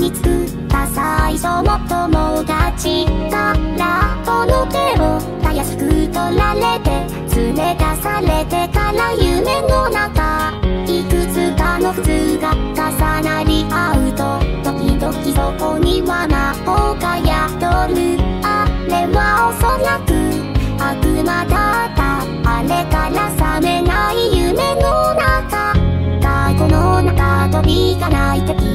に作った最初の友達からこの手をたやすく取られて連れ出されてから夢の中いくつかの普通が重なり合うと時々そこには魔法が宿るあれはおそらく悪魔だったあれから覚めない夢の中。太鼓の中びがないて